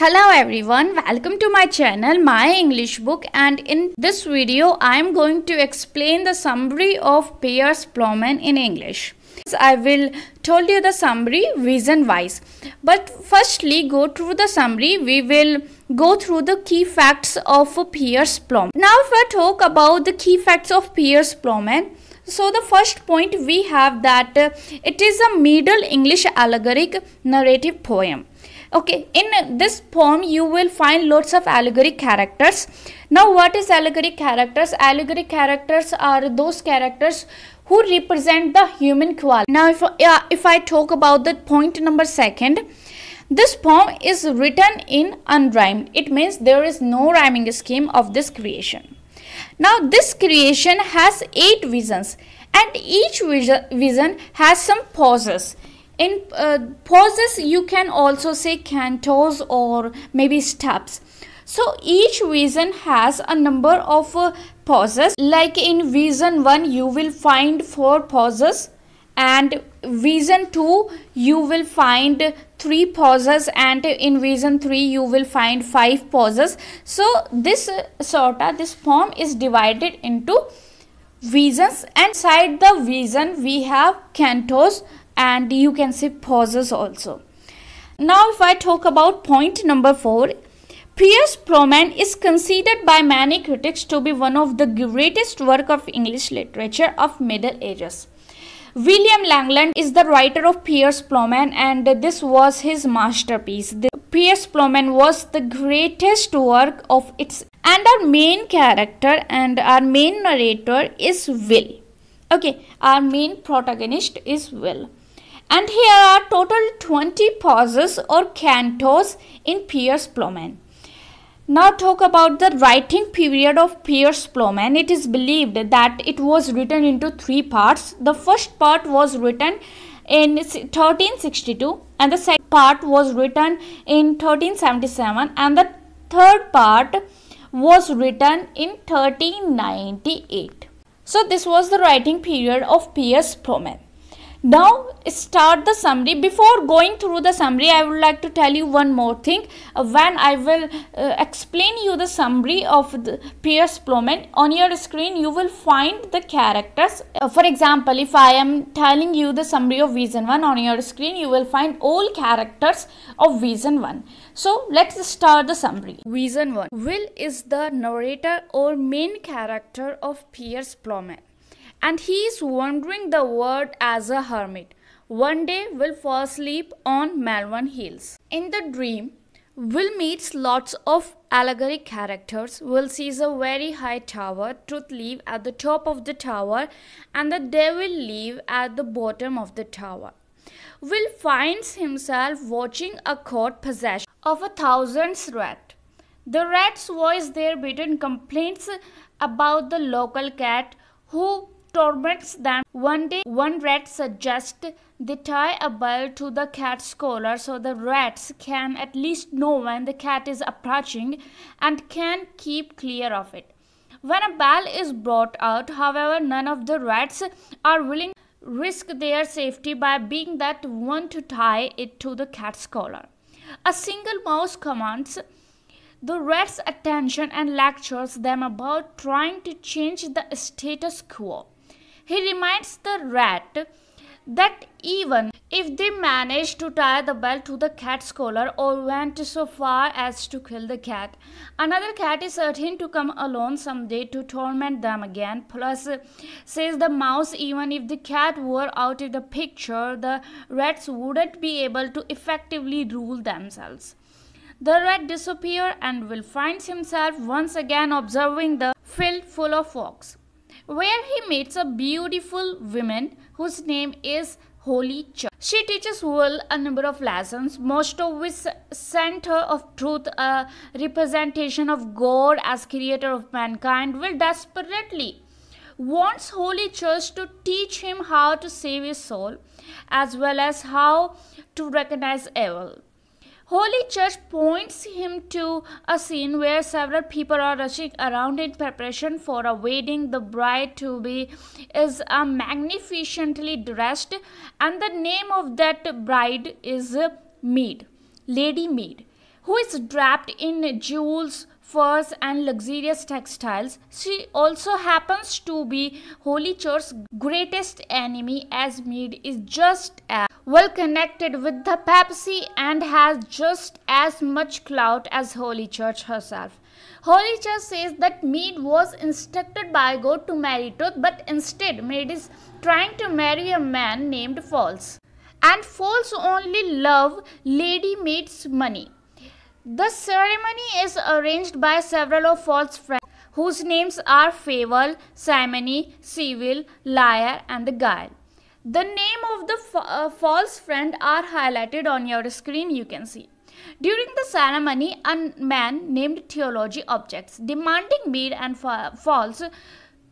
Hello everyone, welcome to my channel My English Book and in this video I am going to explain the summary of Piers Plowman in English. I will tell you the summary reason wise. But firstly go through the summary we will go through the key facts of Piers Plowman. Now if I talk about the key facts of Piers Plowman so the first point we have that uh, it is a Middle English allegoric narrative poem okay in this poem you will find lots of allegoric characters. Now what is allegoric characters? Allegoric characters are those characters who represent the human quality. Now if, uh, if i talk about the point number second this poem is written in unrhymed. It means there is no rhyming scheme of this creation. Now this creation has eight visions and each vision has some passus in uh, passus you can also say cantos or maybe steps. So each vision has a number of uh, passus. Like in vision 1 you will find four passus. And vision 2 you will find three passus. And in vision 3 you will find five passus. So this uh, sort of this form is divided into visions and inside the vision we have cantos and you can see passus also. Now if I talk about point number 4, Piers Plowman is considered by many critics to be one of the greatest work of English literature of Middle Ages. William Langland is the writer of Piers Plowman and this was his masterpiece. The Piers Plowman was the greatest work of its and our main character and our main narrator is Will. Okay, our main protagonist is Will. And here are total 20 passus or cantos in Piers Plowman. Now talk about the writing period of Piers Plowman. It is believed that it was written into three parts. The first part was written in 1362 and the second part was written in 1377 and the third part was written in 1398. So this was the writing period of Piers Plowman. Now start the summary. Before going through the summary, I would like to tell you one more thing. Uh, when I will uh, explain you the summary of the Piers Plowman, on your screen you will find the characters. Uh, for example, if I am telling you the summary of Vision 1 on your screen, you will find all characters of Vision 1. So let's start the summary. Vision 1. Will is the narrator or main character of Piers Plowman and he is wandering the world as a hermit. One day, Will fall asleep on Malvern Hills. In the dream, Will meets lots of allegoric characters. Will sees a very high tower, truth live at the top of the tower, and the devil live at the bottom of the tower. Will finds himself watching a court possession of a thousand rats. The rats voice there bitter complaints about the local cat who torments them. One day, one rat suggests they tie a bell to the cat's collar so the rats can at least know when the cat is approaching and can keep clear of it. When a bell is brought out, however, none of the rats are willing to risk their safety by being that one to tie it to the cat's collar. A single mouse commands the rat's attention and lectures them about trying to change the status quo. He reminds the rat that even if they managed to tie the bell to the cat's collar or went so far as to kill the cat, another cat is certain to come along someday to torment them again. Plus, says the mouse, even if the cat were out of the picture, the rats wouldn't be able to effectively rule themselves. The rat disappears and Will finds himself once again observing the field full of fox where he meets a beautiful woman whose name is Holy Church. She teaches Will a number of lessons, most of which center of truth, a representation of God as creator of mankind, will desperately wants Holy Church to teach him how to save his soul as well as how to recognize evil. Holy Church points him to a scene where several people are rushing around in preparation for a wedding. The bride to be is uh, magnificently dressed, and the name of that bride is Mead, Lady Mead. who is draped in jewels, furs, and luxurious textiles. She also happens to be Holy Church's greatest enemy, as Mead is just as well connected with the papacy and has just as much clout as Holy Church herself. Holy Church says that Mead was instructed by God to marry Truth, but instead Mead is trying to marry a man named False. And False only love Lady Mead's money. The ceremony is arranged by several of False's friends whose names are Fable, Simony, Civil, Liar and the Guile. The name of the uh, false friend are highlighted on your screen you can see. During the ceremony, a man named Theology objects, demanding Mead and False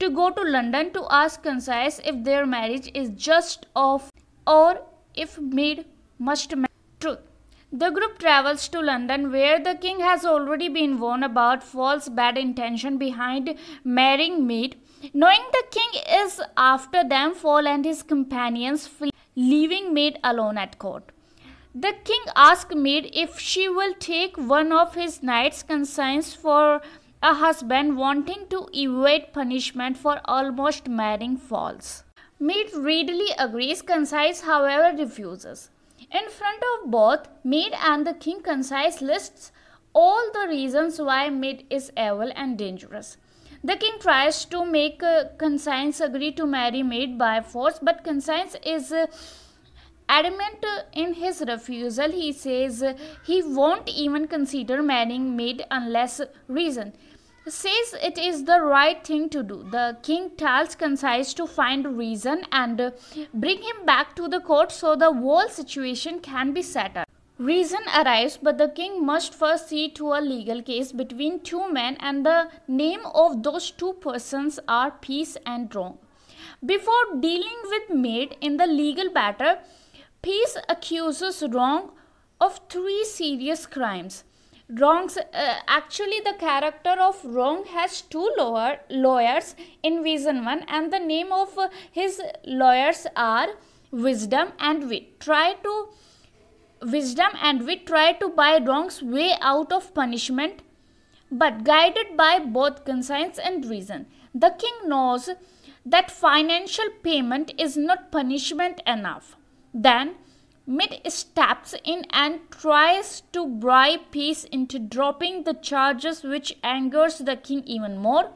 to go to London to ask Concise if their marriage is just off or if Mead must marry truth. The group travels to London where the king has already been warned about False bad intention behind marrying Mead. Knowing the king is after them, Fall and his companions flee, leaving Mead alone at court. The king asks Mead if she will take one of his knights' conscience for a husband wanting to evade punishment for almost marrying False. Mead readily agrees, Concise, however, refuses. In front of both Mead and the king, Concise lists all the reasons why Mead is evil and dangerous. The king tries to make uh, Conscience agree to marry Maid by force, but Conscience is uh, Adamant in his refusal, he says he won't even consider marrying Maid unless reason. Says it is the right thing to do. The king tells Concise to find reason and bring him back to the court so the whole situation can be settled. Reason arrives, but the king must first see to a legal case between two men, and the name of those two persons are Peace and Wrong. Before dealing with Mead in the legal matter, Peace accuses Wrong of three serious crimes. Wrong's uh, actually the character of Wrong has two lawyer, lawyers in Vision 1 and the name of his lawyers are Wisdom and Wit. Try to Wisdom and Wit try to buy Wrong's way out of punishment but guided by both conscience and reason. The king knows that financial payment is not punishment enough. Then Mead steps in and tries to bribe Peace into dropping the charges, which angers the king even more.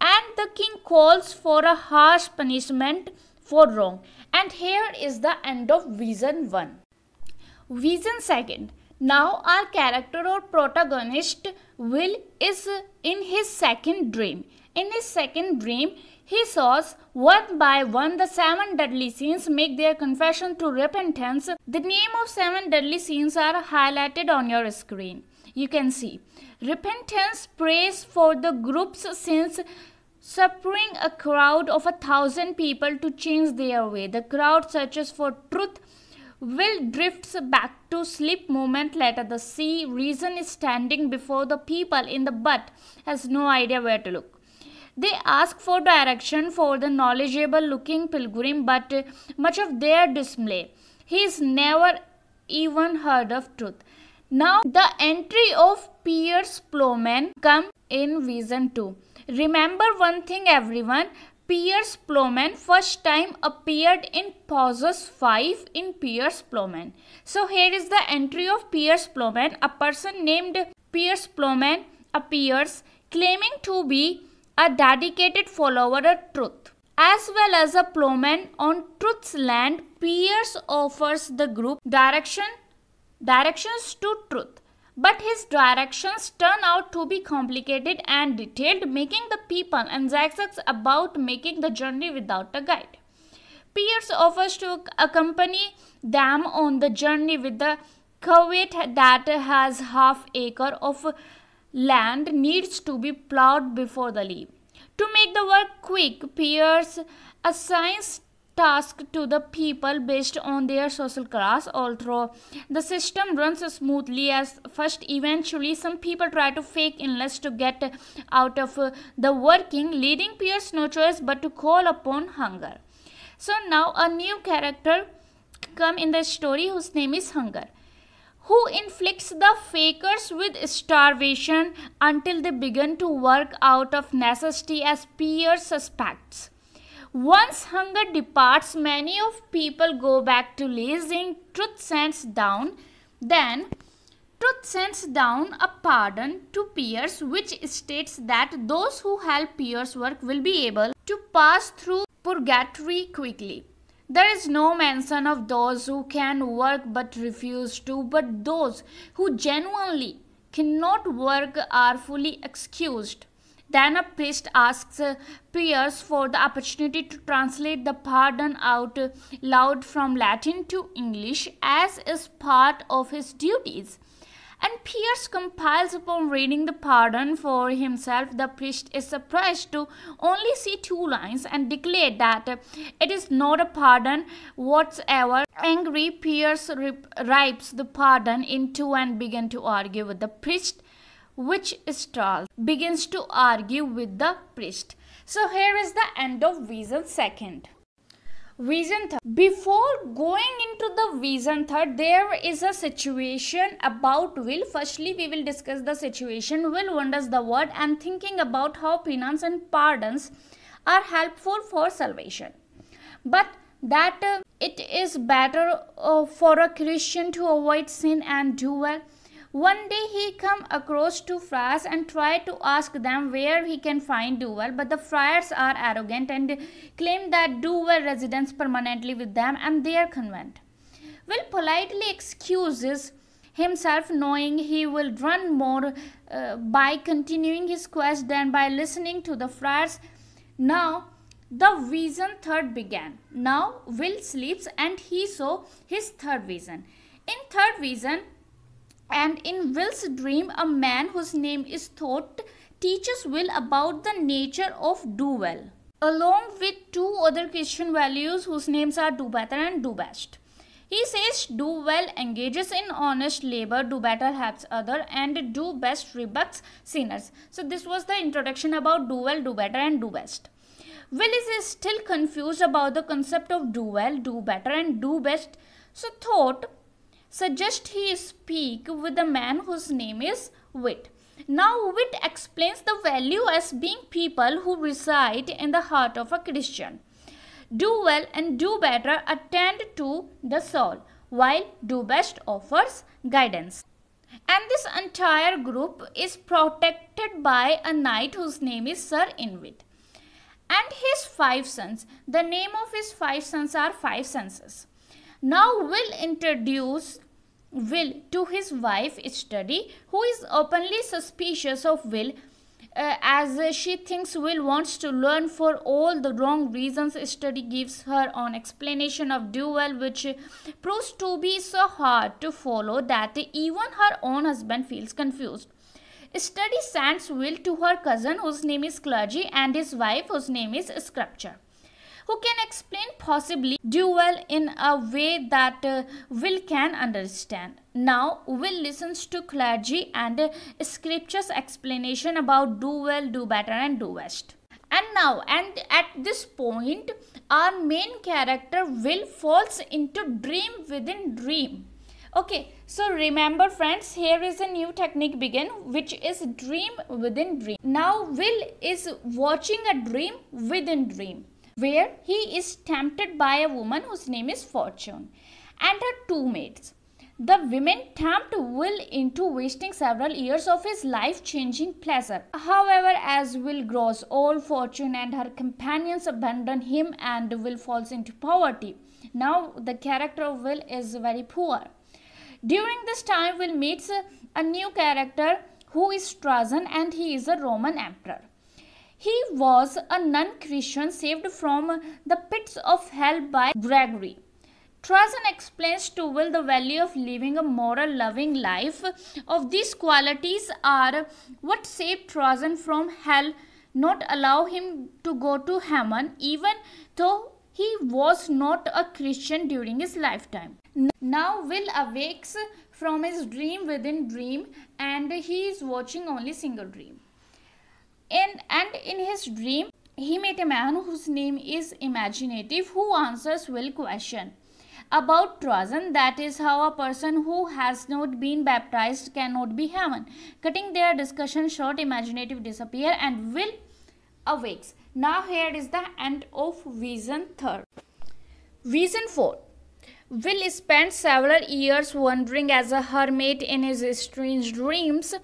And the king calls for a harsh punishment for wrong. And here is the end of Vision 1. Vision 2nd. Now our character or protagonist Will is in his second dream. In his second dream, he saws one by one the seven deadly sins make their confession to repentance. The name of seven deadly sins are highlighted on your screen. You can see repentance prays for the group's sins suffering a crowd of a thousand people to change their way. The crowd searches for truth. Will drifts back to sleep moment later. The sea reason is standing before the people in the butt has no idea where to look. They ask for direction for the knowledgeable looking pilgrim, but much of their dismay, he is never even heard of truth. Now, the entry of Piers Plowman come in Vision 2. Remember one thing, everyone. Piers Plowman first time appeared in Passus 5 in Piers Plowman. So here is the entry of Piers Plowman. A person named Piers Plowman appears claiming to be a dedicated follower of truth. As well as a plowman on truth's land, Piers offers the group direction, directions to truth. But his directions turn out to be complicated and detailed, making the people anxious about making the journey without a guide. Piers offers to accompany them on the journey with the caveat that has half acre of land needs to be plowed before the leave. To make the work quick, Piers assigns task to the people based on their social class. Although the system runs smoothly as first, eventually some people try to fake illness to get out of the working, leading Piers no choice but to call upon hunger. So now a new character come in the story whose name is Hunger who inflicts the fakers with starvation until they begin to work out of necessity as Piers suspects. Once hunger departs, many of people go back to lazing. Truth sends down, then Truth sends down a pardon to Piers, which states that those who help Piers work will be able to pass through purgatory quickly. There is no mention of those who can work but refuse to, but those who genuinely cannot work are fully excused. Then a priest asks uh, Piers for the opportunity to translate the pardon out loud from Latin to English as is part of his duties. And Piers compiles upon reading the pardon for himself. The priest is surprised to only see two lines and declare that it is not a pardon whatsoever. Angry, Piers rips the pardon in two and begins to argue with the priest, which Charles begins to argue with the priest. So here is the end of vision second. Third. Before going into the third, there is a situation about will. Firstly, we will discuss the situation. Will wonders the word and thinking about how penance and pardons are helpful for salvation. But that uh, it is better uh, for a Christian to avoid sin and do well one day he come across two friars and try to ask them where he can find Duval, but the friars are arrogant and claim that Duval residence permanently with them and their convent. Will politely excuses himself knowing he will run more uh, by continuing his quest than by listening to the friars. Now the vision third began. Now Will sleeps and he saw his third vision. In third vision, and in Will's dream, a man whose name is Thought teaches Will about the nature of do well, along with two other Christian values whose names are do better and do best. He says do well engages in honest labor, do better helps other, and do best rebuts sinners. So this was the introduction about do well, do better, and do best. Will is still confused about the concept of do well, do better, and do best. So thought suggest he speak with a man whose name is Wit. Now, Wit explains the value as being people who reside in the heart of a Christian. Do well and do better attend to the soul, while do best offers guidance. And this entire group is protected by a knight whose name is Sir Inwit. And his five sons. The name of his five sons are five senses. Now we'll introduce Will to his wife Study, who is openly suspicious of Will uh, as she thinks Will wants to learn for all the wrong reasons. Study gives her an explanation of duel, which proves to be so hard to follow that even her own husband feels confused. Study sends Will to her cousin, whose name is Clergy, and his wife, whose name is Scripture who can explain possibly duel in a way that uh, Will can understand. Now, Will listens to clergy and uh, scripture's explanation about do well, do better, and do best. And now, and at this point, our main character Will falls into dream within dream. Okay, so remember friends, here is a new technique begin which is dream within dream. Now Will is watching a dream within dream where he is tempted by a woman whose name is Fortune and her two maids. The women tempt Will into wasting several years of his life changing pleasure. However, as Will grows old, Fortune and her companions abandon him and Will falls into poverty. Now, the character of Will is very poor. During this time, Will meets a new character who is Trajan and he is a Roman emperor. He was a non Christian saved from the pits of hell by Gregory. Trajan explains to Will the value of living a moral, loving life. Of these qualities are what saved Trajan from hell, not allow him to go to heaven, even though he was not a Christian during his lifetime. Now Will awakes from his dream within dream and he is watching only single dream. In, and in his dream, he met a man whose name is Imaginative who answers Will question. about Trajan, that is how a person who has not been baptized cannot be heaven. Cutting their discussion short, imaginative disappear and will awakes. Now here is the end of vision third. Vision 4. Will spent several years wandering as a hermit in his strange dreams.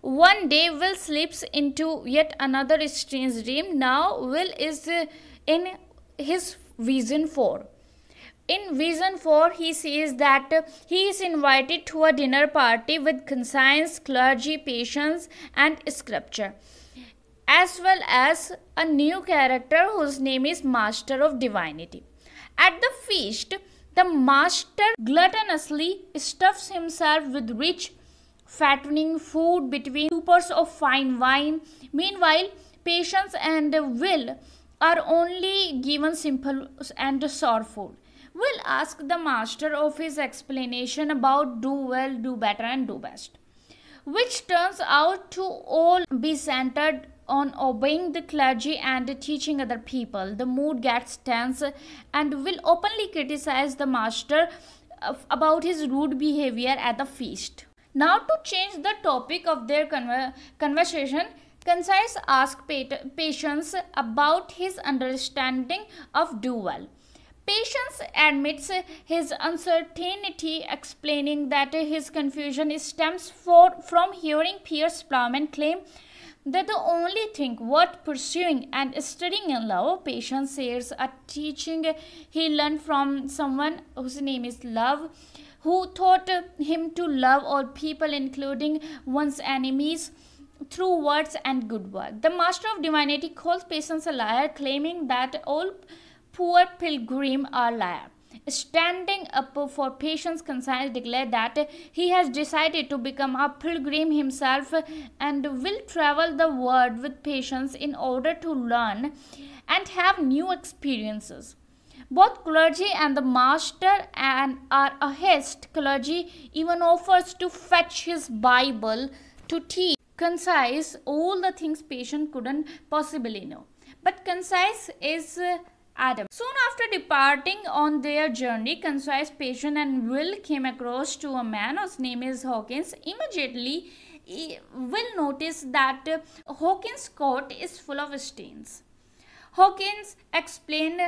One day, Will slips into yet another strange dream. Now, Will is uh, in his vision 4. In vision 4, he sees that he is invited to a dinner party with conscience, clergy, patience, and scripture, as well as a new character whose name is Master of Divinity. At the feast, the master gluttonously stuffs himself with rich, fattening food between supers of fine wine. Meanwhile, patience and will are only given simple and food. Will ask the master of his explanation about do well, do better, and do best, which turns out to all be centered on obeying the clergy and teaching other people. The mood gets tense and will openly criticize the master about his rude behavior at the feast. Now, to change the topic of their conver- conversation, Concise asks Patience about his understanding of dual. Patience admits his uncertainty, explaining that his confusion stems for, from hearing Piers Plowman claim that the only thing worth pursuing and studying in love, patience is a teaching he learned from someone whose name is Love, who taught him to love all people, including one's enemies, through words and good work. The Master of Divinity calls patience a liar, claiming that all poor pilgrims are liars. Standing up for patience, Concise declared that he has decided to become a pilgrim himself and will travel the world with patience in order to learn and have new experiences. Both clergy and the master and are a haste. Clergy even offers to fetch his Bible to teach concise all the things patient couldn't possibly know. But concise is uh, Adam. Soon after departing on their journey, Concise, Patient, and Will came across to a man whose name is Hawkins. Immediately, Will noticed that uh, Hawkins' coat is full of stains. Hawkins explained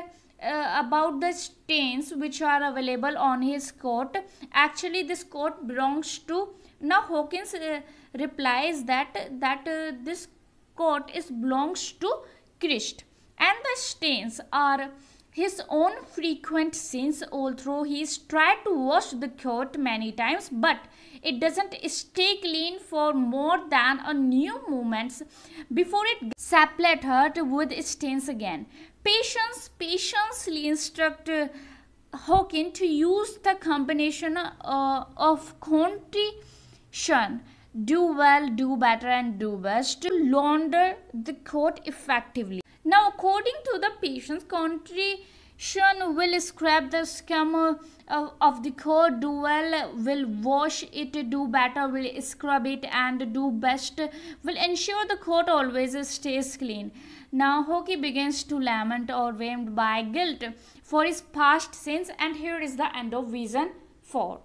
uh, about the stains which are available on his coat. Actually, this coat belongs to now Hawkins uh, replies that that uh, this coat is belongs to Christ and the stains are his own frequent sins although he's tried to wash the coat many times but it doesn't stay clean for more than a new moments before it splattered with stains again patience patiently instruct uh, Hawkins to use the combination uh, of contrition do well, do better, and do best to launder the coat effectively. Now, according to the patient's contrition will scrap the scum of, of the coat, do well, will wash it, do better, will scrub it, and do best, will ensure the coat always stays clean. Now, Hoki begins to lament or whelmed by guilt for his past sins, and here is the end of vision 4.